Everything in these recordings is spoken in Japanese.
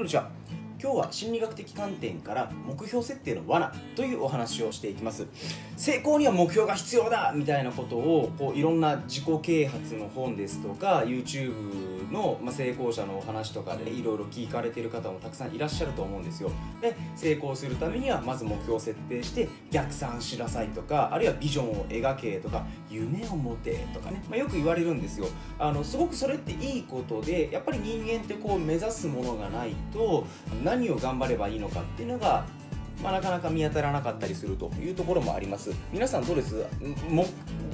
こんにちは今日は心理学的観点から目標設定の罠というお話をしていきます。成功には目標が必要だみたいなことをこういろんな自己啓発の本ですとか YouTube の、ま成功者のお話とかでいろいろ聞かれてる方もたくさんいらっしゃると思うんですよ。で成功するためにはまず目標を設定して逆算しなさいとかあるいはビジョンを描けとか夢を持てとかね、まあ、よく言われるんですよ。あのすごくそれっていいことでやっぱり人間ってこう目指すものがないと何何を頑張ればいいのかっていうのがまあ、なかなか見当たらなかったりするというところもあります。皆さんどうです？も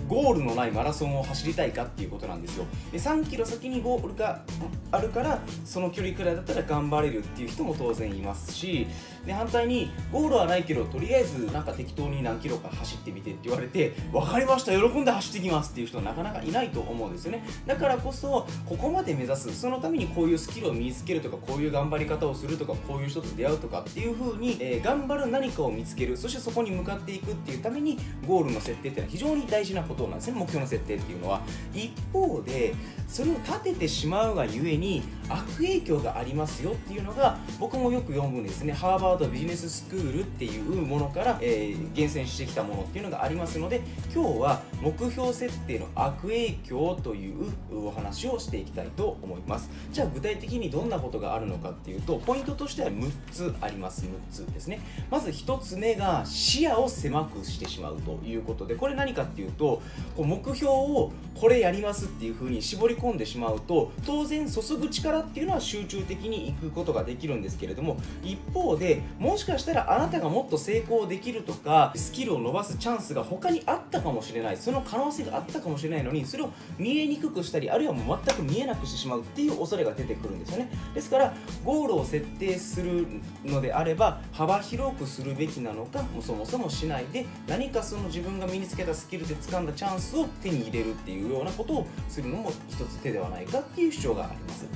ゴールのないマラソンを走りたいかっていうことなんですよ。で3キロ先にゴールがあるからその距離くらいだったら頑張れるっていう人も当然いますしで反対にゴールはないけどとりあえずなんか適当に何キロか走ってみてって言われて分かりました喜んで走ってきますっていう人なかなかいないと思うんですよね。だからこそここまで目指すそのためにこういうスキルを身につけるとかこういう頑張り方をするとかこういう人と出会うとかっていう風に、えー、頑張る何かを見つけるそしてそこに向かっていくっていうためにゴールの設定っていうのは非常に大事なことなんですね目標の設定っていうのは。一方でそれを立ててしまうがゆえに悪影響がありますよっていうのが僕もよく読むんですね。ハーバードビジネススクールっていうものから、えー、厳選してきたものっていうのがありますので今日は目標設定の悪影響というお話をしていきたいと思います。じゃあ具体的にどんなことがあるのかっていうとポイントとしては6つあります。6つですね。まず1つ目が視野を狭くしてしまうということでこれ何かっていうとこう目標をこれやりますっていう風に絞り込んでしまうと当然注ぐ力っていうのは集中的にいくことができるんですけれども一方でもしかしたらあなたがもっと成功できるとかスキルを伸ばすチャンスが他にあったかもしれない。その可能性があったかもしれないのにそれを見えにくくしたりあるいはもう全く見えなくしてしまうっていう恐れが出てくるんですよね。ですからゴールを設定するのであれば幅広くするべきなのかもそもそもしないで何かその自分が身につけたスキルで掴んだチャンスを手に入れるっていうようなことをするのも一つ手ではないかっていう主張があります。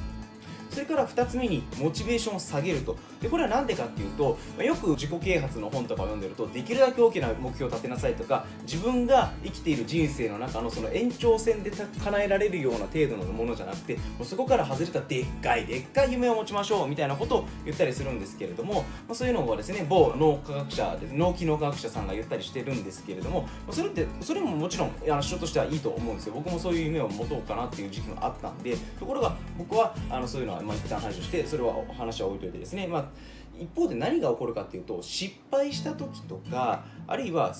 それから2つ目にモチベーションを下げると。でこれは何でかっていうとまあよく自己啓発の本とかを読んでるとできるだけ大きな目標を立てなさいとか自分が生きている人生の中のその延長線で叶えられるような程度のものじゃなくてもうそこから外れたでっかいでっかい夢を持ちましょうみたいなことを言ったりするんですけれども、まあ、そういうのはですね某脳科学者脳機能科学者さんが言ったりしてるんですけれどもそれってそれももちろんあの主張としてはいいと思うんですよ。僕もそういう夢を持とうかなっていう時期もあったんでところが僕はあのそういうのはまあ一旦排除してそれは話は置いといてですね、まあ、一方で何が起こるかっていうと失敗した時とかあるいは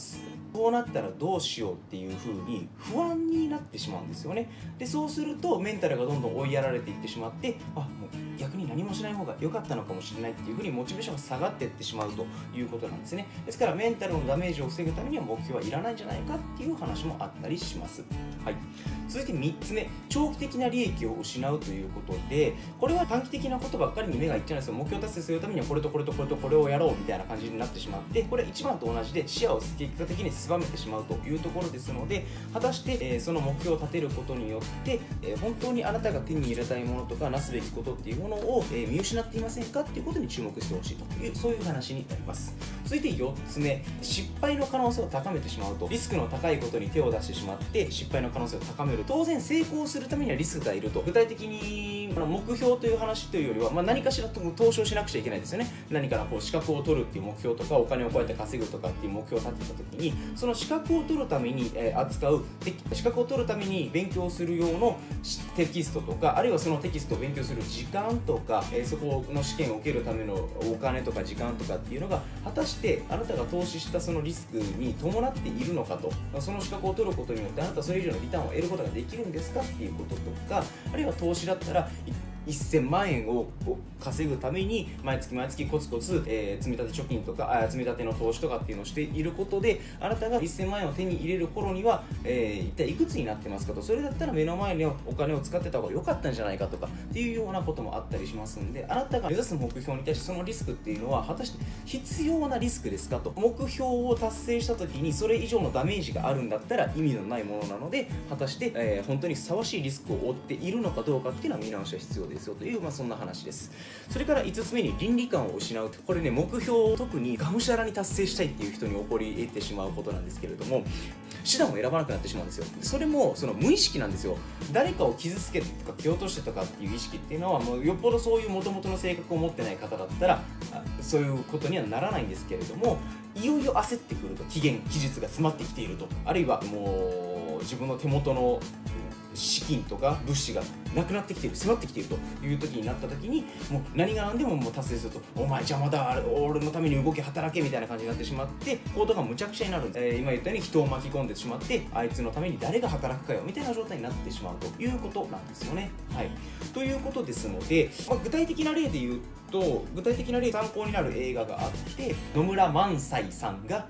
こうなったらどうしようっていう風に不安になってしまうんですよね。でそうするとメンタルがどんどん追いやられていってしまってあもう逆に何もしない方が良かったのかもしれないっていう風にモチベーションが下がっていってしまうということなんですね。ですからメンタルのダメージを防ぐためには目標はいらないんじゃないかっていう話もあったりします。はい。続いて3つ目。長期的な利益を失うということでこれは短期的なことばっかりに目がいっちゃうんですよ。目標達成するためにはこれとこれとこれとこれをやろうみたいな感じになってしまってこれは1番と同じで視野を結果的に狭めてしまうというところですので果たして、え、その目標を立てることによって、え、本当にあなたが手に入れたいものとかなすべきことっていうものを、え、見失っていませんかっていうことに注目してほしいというそういう話になります。続いて4つ目失敗の可能性を高めてしまうと。リスクの高いことに手を出してしまって失敗の可能性を高める。当然成功するためにはリスクがいると。具体的に目標という話というよりは、まあ、何かしら投資をしなくちゃいけないですよね。何かのこう資格を取るっていう目標とかお金をこうやって稼ぐとかっていう目標を立てた時にその資格を取るために、え扱う資格を取るために勉強する用のテキストとかあるいはそのテキストを勉強する時間とか、えそこの試験を受けるためのお金とか時間とかっていうのが果たしてあなたが投資したそのリスクに伴っているのかと。その資格を取ることによってあなたそれ以上のリターンを得ることができるんですかっていうこととかあるいは投資だったら1000万円を稼ぐために毎月毎月コツコツ、えー、積立貯金とかあ積立の投資とかっていうのをしていることであなたが1000万円を手に入れる頃には、えー、一体いくつになってますかと。それだったら目の前にお金を使ってた方が良かったんじゃないかとかっていうようなこともあったりしますんであなたが目指す目標に対してそのリスクっていうのは果たして必要なリスクですかと。目標を達成した時にそれ以上のダメージがあるんだったら意味のないものなので果たして、えー、本当にふさわしいリスクを負っているのかどうかっていうのは見直しは必要です。ですよという、まあ、そんな話です。それから5つ目に倫理観を失うこれね目標を特にがむしゃらに達成したいっていう人に起こり得てしまうことなんですけれども手段を選ばなくなってしまうんですよ。それもその無意識なんですよ。誰かを傷つけてとか蹴落としてとかっていう意識っていうのはもうよっぽどそういうもともとの性格を持ってない方だったらそういうことにはならないんですけれどもいよいよ焦ってくると期限期日が詰まってきていると。あるいはもう自分の手元の資金とか物資がなくなってきてる迫ってきているという時になった時にもう何が何でももう達成するとお前邪魔だ俺のために動き働けみたいな感じになってしまって行動がむちゃくちゃになるんで、えー、今言ったように人を巻き込んでしまってあいつのために誰が働くかよみたいな状態になってしまうということなんですよね。はい、ということですので、まあ、具体的な例で言うと具体的な例参考になる映画があって野村萬斎さんが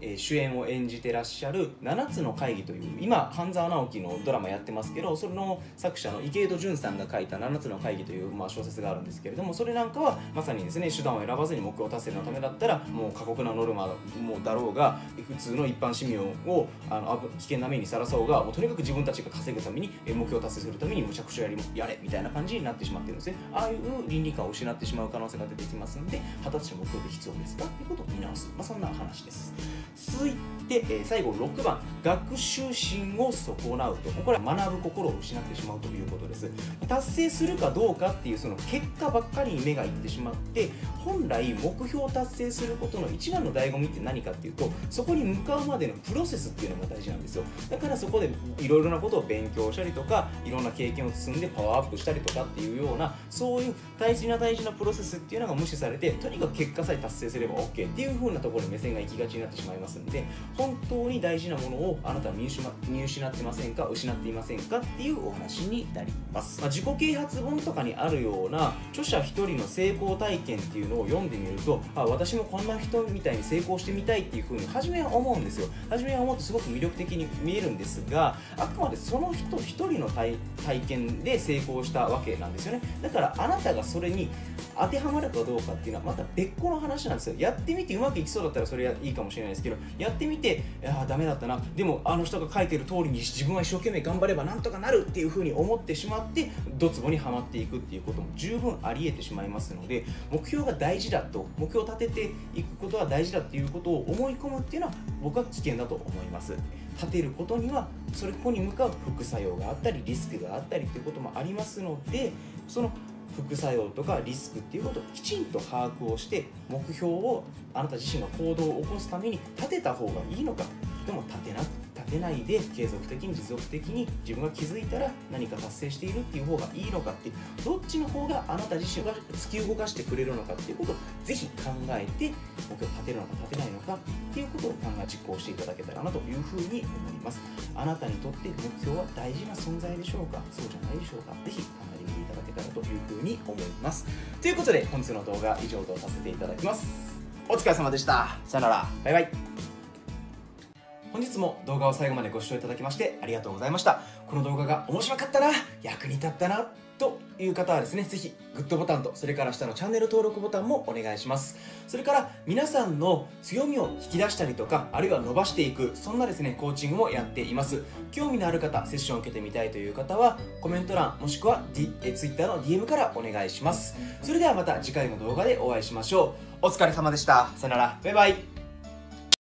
え主演を演じてらっしゃる「七つの会議」という今半沢直樹のドラマやってますけどそれの作者の池井戸潤さんが書いた「七つの会議」という、まあ、小説があるんですけれどもそれなんかはまさにですね手段を選ばずに目標達成のためだったらもう過酷なノルマもだろうが普通の一般市民をあの危険な目にさらそうがもうとにかく自分たちが稼ぐために目標達成するためにむちゃくちゃやりやれみたいな感じになってしまってるんですね。ああいう倫理観を失ってしまう可能性が出てきますので果たして目標で必要ですか？ということを見直す、まあ、そんな話です。続いて、え最後6番学習心を損なうと。これは学ぶ心を失ってしまうということです。達成するかどうかっていうその結果ばっかりに目がいってしまって本来目標を達成することの一番の醍醐味って何かっていうとそこに向かうまでのプロセスっていうのが大事なんですよ。だからそこでいろいろなことを勉強したりとかいろんな経験を積んでパワーアップしたりとかっていうようなそういう大事な大事なプロセスっていうのが無視されてとにかく結果さえ達成すれば OK っていう風なところに目線が行きがちになってしまいますんで本当に大事なものをあなたは見失ってませんか失っていませんかっていうお話になります、まあ、自己啓発本とかにあるような著者一人の成功体験っていうのを読んでみるとあ私もこんな人みたいに成功してみたいっていう風に初めは思うんですよ。初めは思うとすごく魅力的に見えるんですがあくまでその人一人の体験で成功したわけなんですよね。だからあなたがそれに当てはまるかどうかっていうのはまた別個の話なんですよ。やってみてうまくいきそうだったらそれはいいかもしれないですけどけどやってみていやダメだったな。でもあの人が書いてる通りに自分は一生懸命頑張ればなんとかなるっていうふうに思ってしまってドツボにはまっていくっていうことも十分ありえてしまいますので目標が大事だと目標を立てていくことは大事だっていうことを思い込むっていうのは僕は危険だと思います。立てることにはそれここに向かう副作用があったりリスクがあったりっていうこともありますのでその副作用とかリスクっていうことをきちんと把握をして目標をあなた自身が行動を起こすために立てた方がいいのかでも立てな立てないで継続的に持続的に自分が気づいたら何か達成しているっていう方がいいのかってどっちの方があなた自身が突き動かしてくれるのかっていうことをぜひ考えて目標を立てるのか立てないのかっていうことを考え実行していただけたらなというふうに思います。あなたにとって目標は大事な存在でしょうか？そうじゃないでしょうか？ぜひたらというふうに思います。ということで本日の動画以上とさせていただきます。お疲れ様でした。さよなら。バイバイ。本日も動画を最後までご視聴いただきましてありがとうございました。この動画が面白かったな役に立ったなという方はですね、ぜひグッドボタンと、それから下のチャンネル登録ボタンもお願いします。それから皆さんの強みを引き出したりとか、あるいは伸ばしていく、そんなですね、コーチングもやっています。興味のある方、セッションを受けてみたいという方は、コメント欄、もしくは、D、え Twitter の DM からお願いします。それではまた次回の動画でお会いしましょう。お疲れ様でした。さよなら。バイバイ。